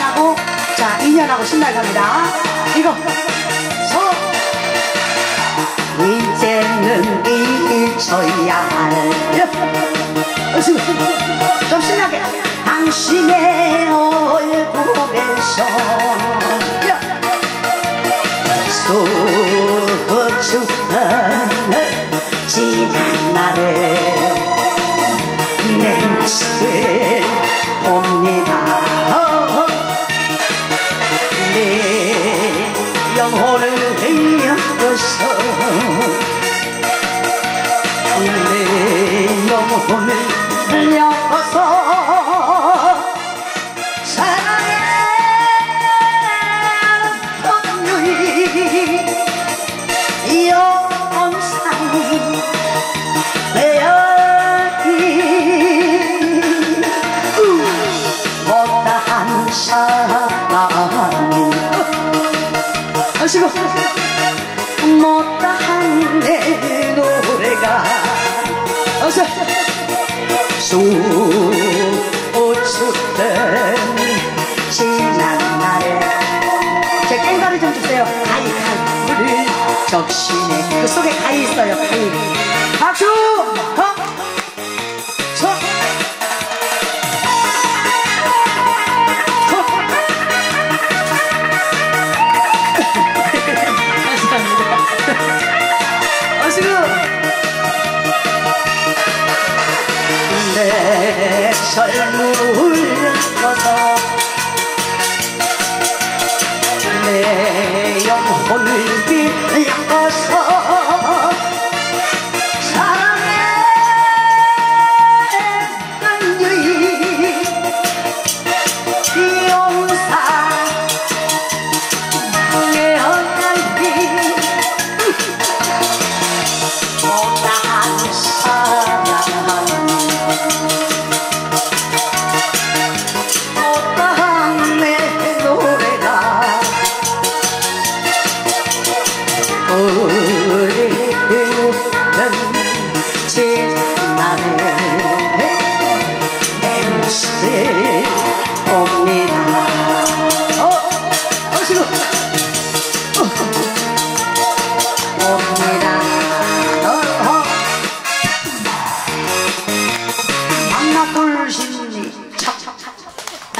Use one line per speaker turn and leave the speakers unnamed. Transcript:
만나고 자 인연하고 신나게 갑니다. 이거. 서. 이제는 잊혀야 할좀 신나게. 당신의 얼굴에서 소주는 지난 날에 내 맛을 영혼을 흘려서 내 영혼을 흘려서 사랑의 법률이 영원상 되었기 못다한 사랑이 아시고. 못다한 내 노래가 어서 쏟으던 지난 날에 제 깽가리 좀 주세요. 가이한 물을 적시네 그 속에 가이 있어요. 가이 박수 젊음을 떠서 내 영혼을 빌려서 사랑의 여인 용사 오늘은 지난 MC 옵니다